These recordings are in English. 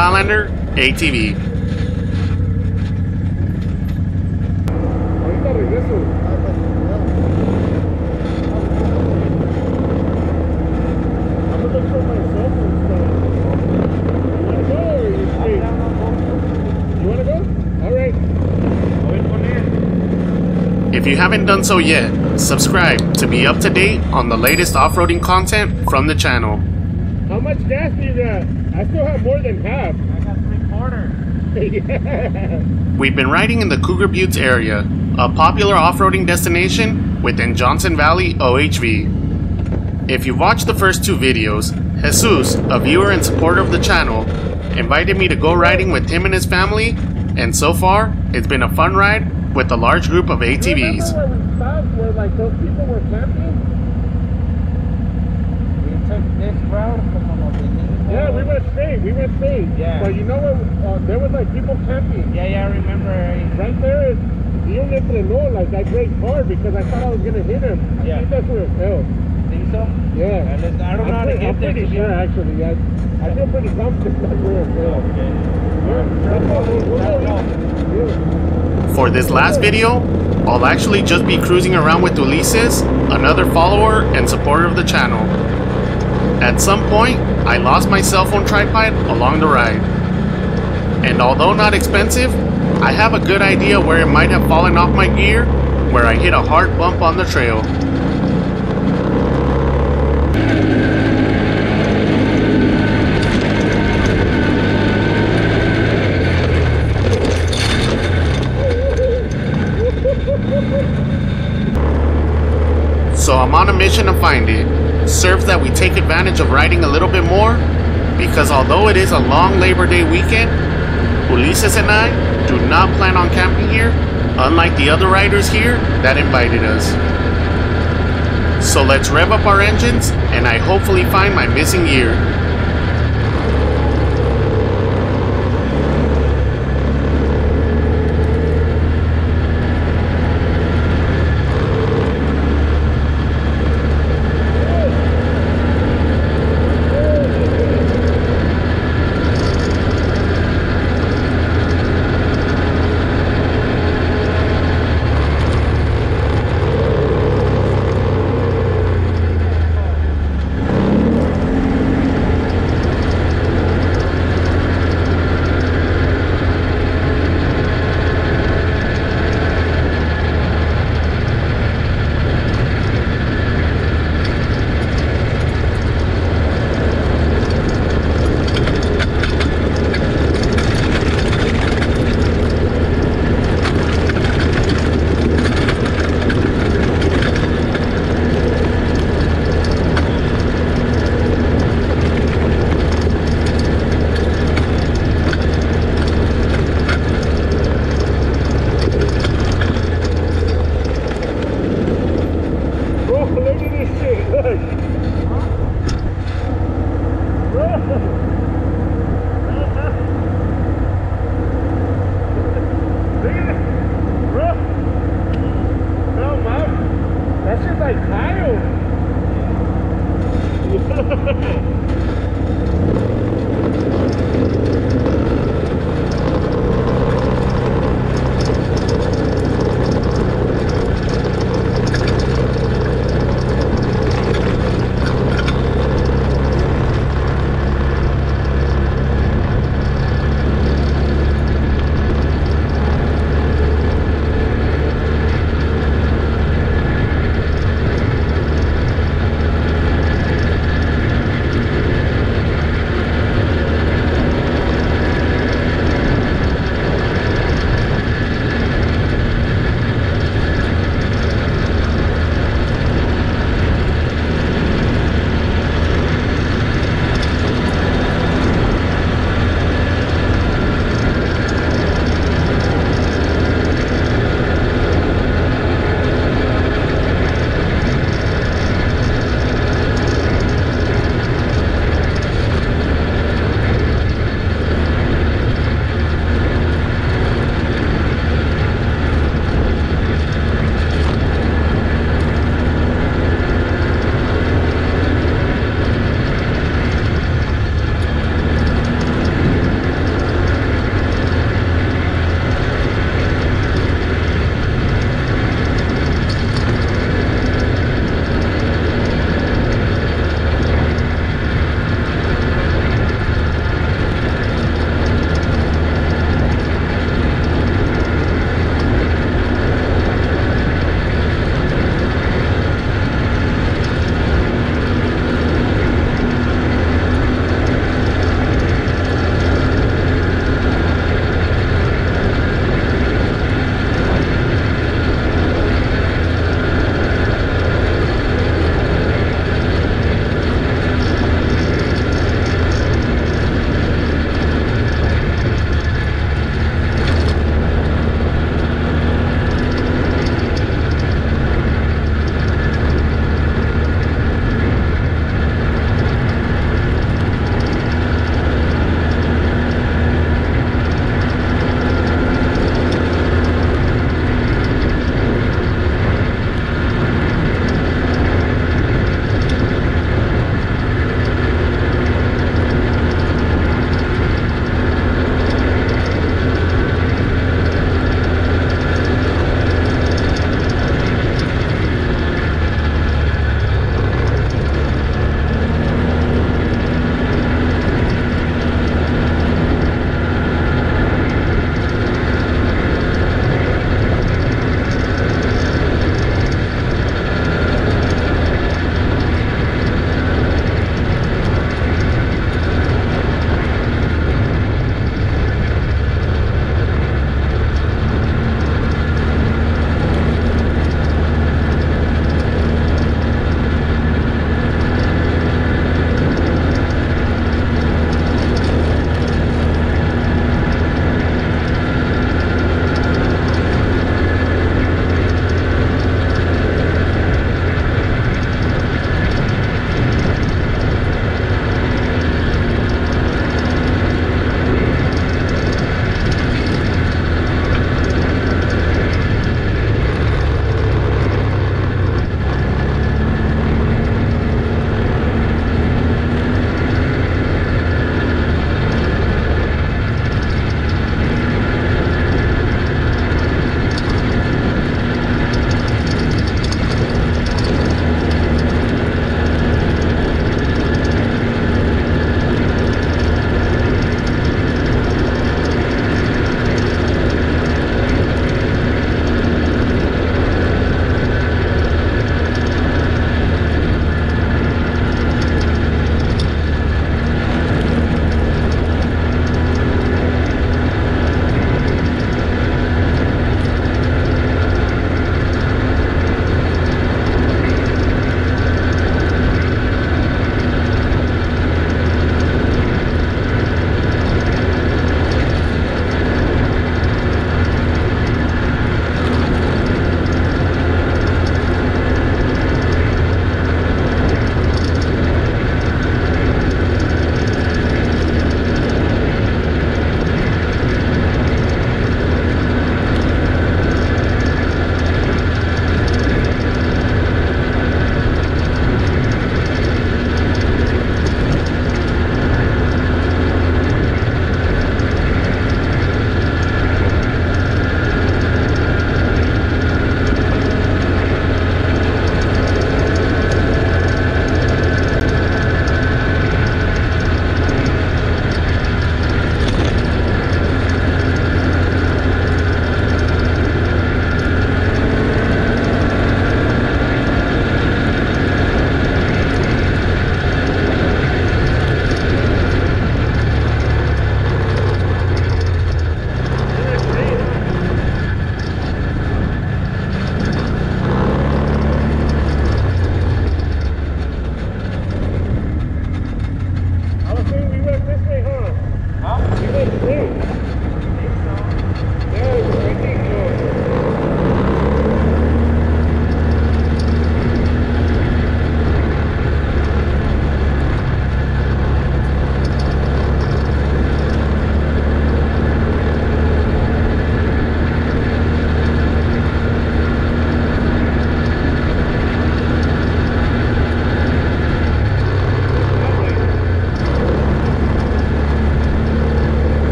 ATV. If you haven't done so yet, subscribe to be up to date on the latest off-roading content from the channel. How much gas do you got? I still have more than half. I got three quarters. yeah. We've been riding in the Cougar Buttes area, a popular off-roading destination within Johnson Valley OHV. If you watched the first two videos, Jesus, a viewer and supporter of the channel, invited me to go riding with him and his family, and so far, it's been a fun ride with a large group of ATVs. remember where we stopped where like those people were camping? We took this route como nos vinimos. Yeah, we went straight. We went straight. Yeah. But you know what? Uh, there was like people camping. Yeah, yeah, I remember. Right there is you never know, like I braked hard because I thought I was gonna hit him. I Yeah. think that's where it fell. Think so? Yeah. I don't know I'm how to pretty, get I'm there. pretty to be sure honest. actually. I, I feel pretty confident that's where it fell. Okay. Yeah, that's all we'll- we'll Let's go. Yeah. For this last video, I'll actually just be cruising around with Ulises, another follower and supporter of the channel. At some point, I lost my cell phone tripod along the ride. And although not expensive, I have a good idea where it might have fallen off my gear, where I hit a hard bump on the trail. So I'm on a mission to find it. Serves that we take advantage of riding a little bit more, because although it is a long Labor Day weekend, Ulises and I do not plan on camping here, unlike the other riders here that invited us. So let's rev up our engines, and I hopefully find my missing gear.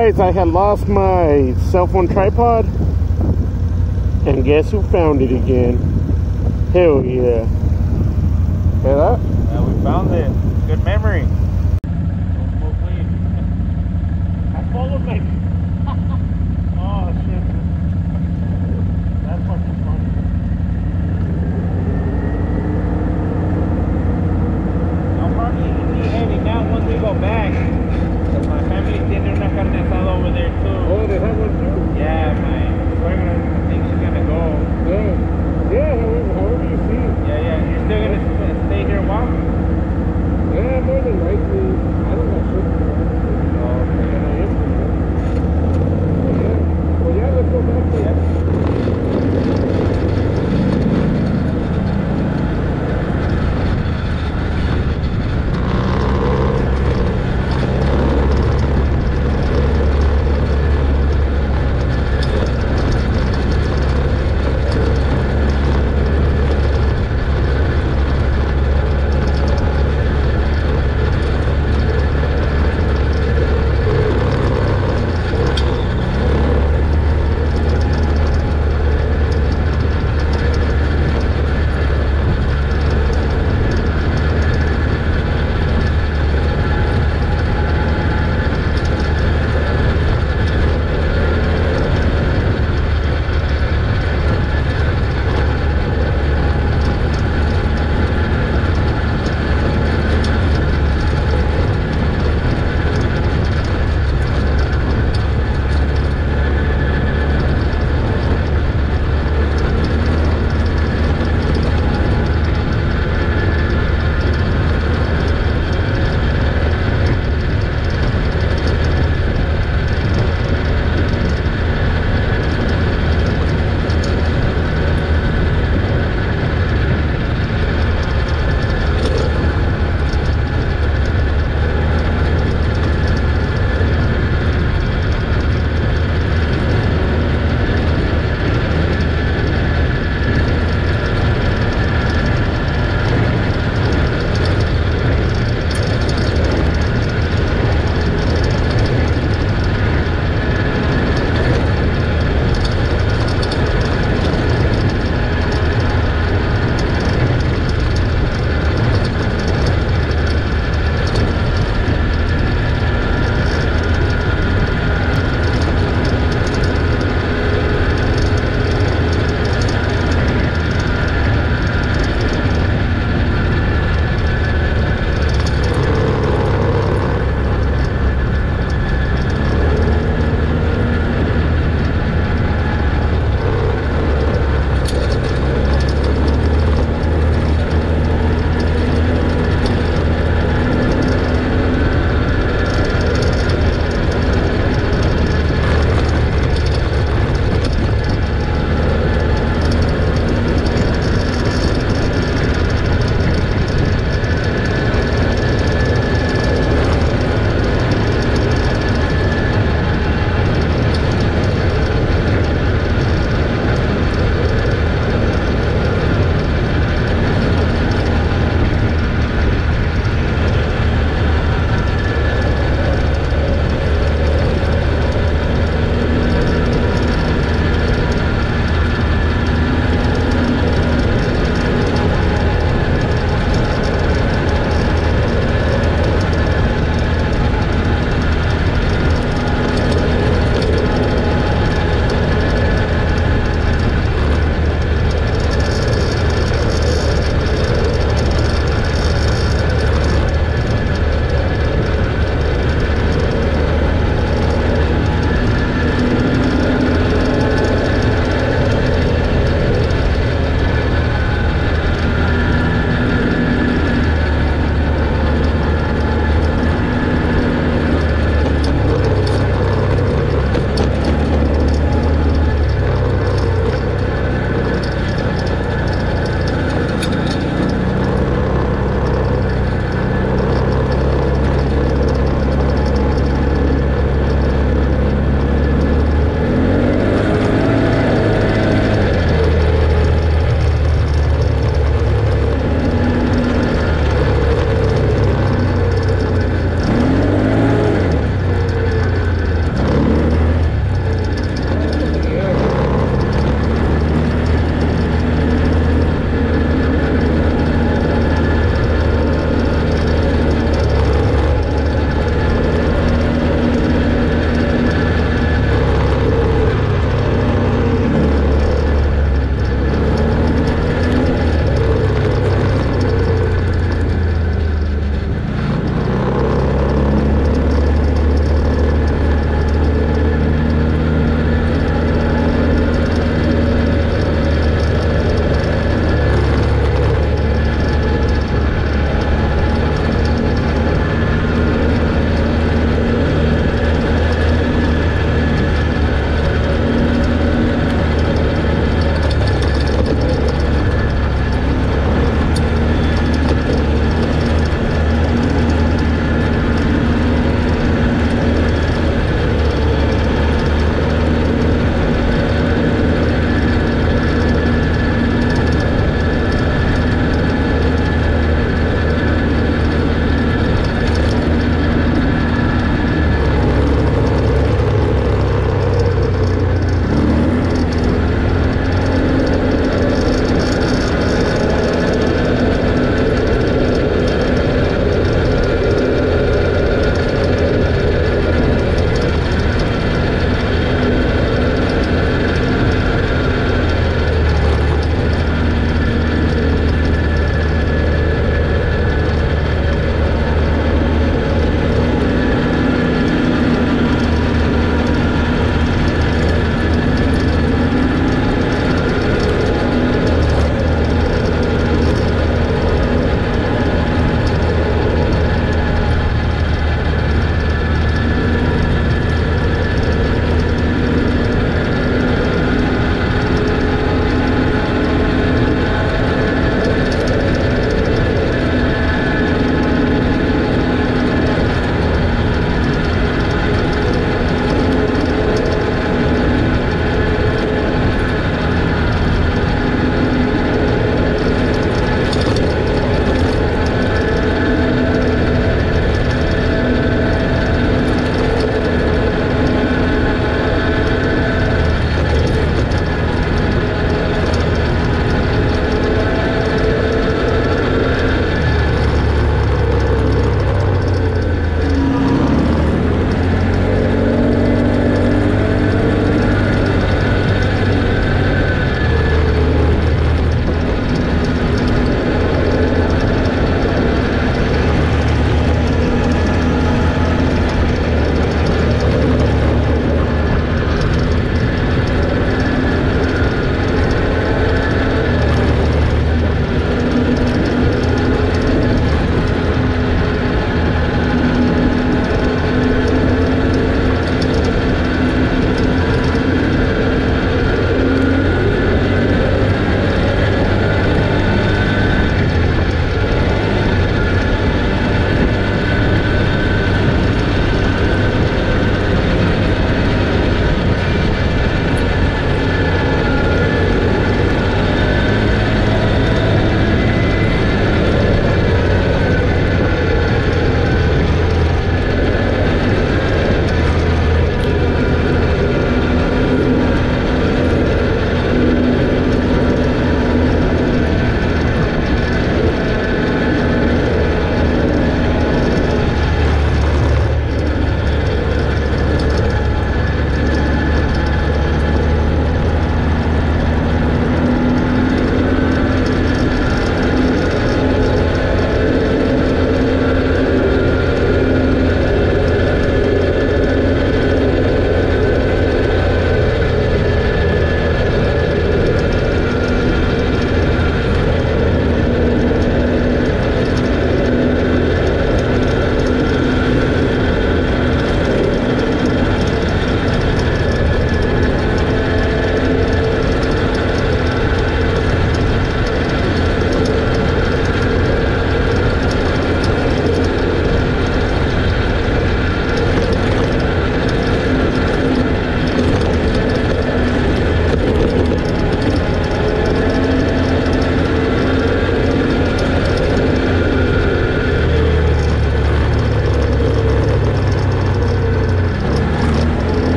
guys, I had lost my cell phone tripod. And guess who found it again? Hell yeah. Hear that? Yeah, we found it. Good memory.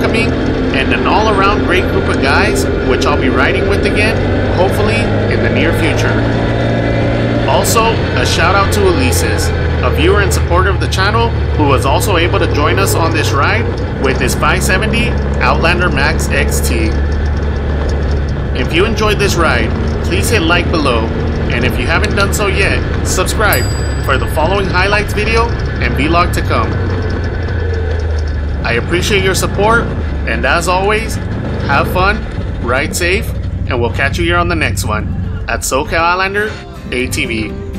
Welcoming and an all around great group of guys, which I'll be riding with again, hopefully in the near future. Also, a shout out to Elises, a viewer and supporter of the channel who was also able to join us on this ride with his 570 Outlander Max XT. If you enjoyed this ride, please hit like below, and if you haven't done so yet, subscribe for the following highlights video and vlog to come. I appreciate your support, and as always, have fun, ride safe, and we'll catch you here on the next one at SoCal Outlander ATV.